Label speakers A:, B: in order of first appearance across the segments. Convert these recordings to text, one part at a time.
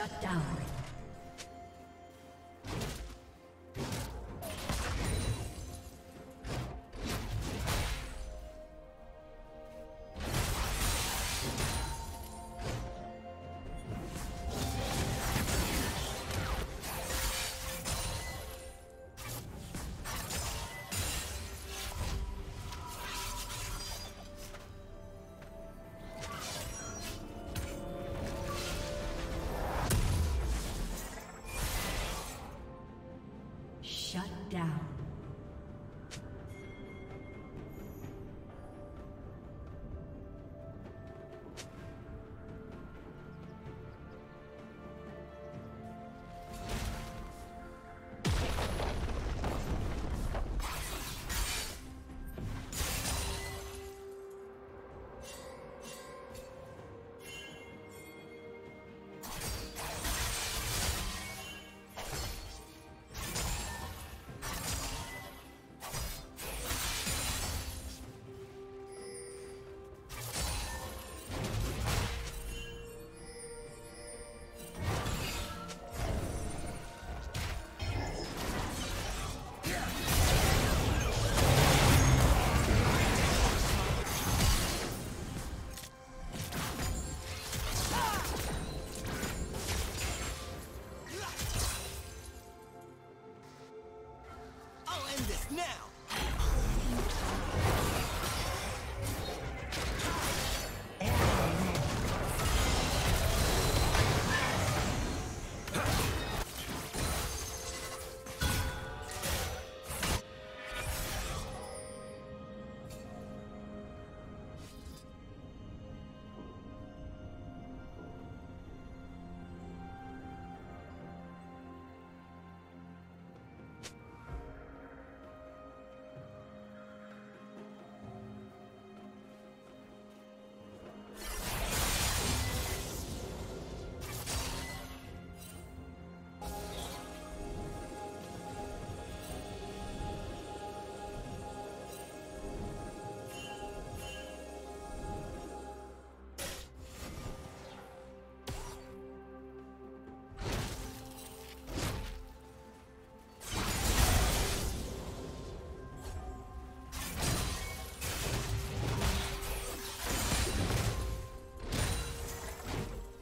A: Shut down.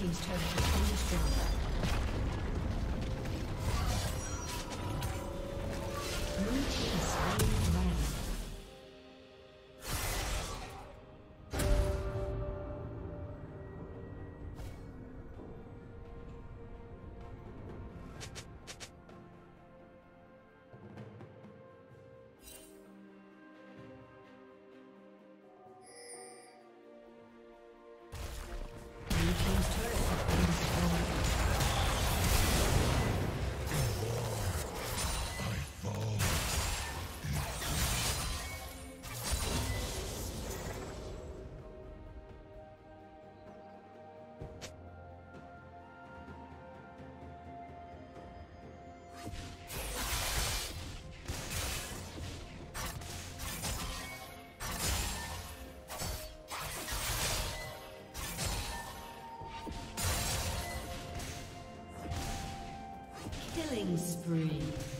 A: team's turret. Killing spree.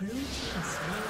A: Blue team Red